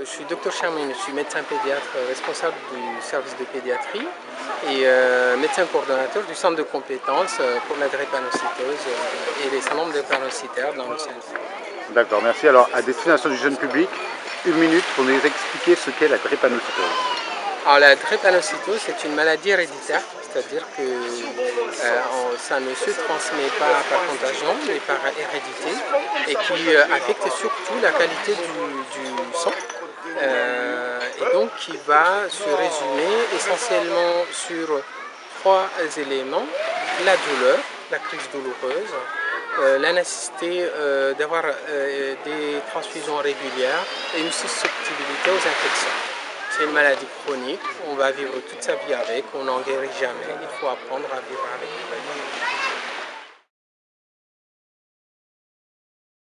Je suis Dr Charmine, je suis médecin pédiatre responsable du service de pédiatrie et euh, médecin coordonnateur du centre de compétences euh, pour la drépanocytose euh, et les syndromes drépanocytaires dans le service. D'accord, merci. Alors, à destination du jeune public, une minute pour nous expliquer ce qu'est la drépanocytose. Alors, la drépanocytose, c'est une maladie héréditaire, c'est-à-dire que ça ne se transmet pas par contagion, mais par hérédité, et qui affecte surtout la qualité du sang euh, et donc qui va se résumer essentiellement sur trois éléments. La douleur, la crise douloureuse, euh, la nécessité euh, d'avoir des transfusions régulières et une susceptibilité aux infections. C'est une maladie chronique, on va vivre toute sa vie avec, on n'en guérit jamais, il faut apprendre à vivre avec.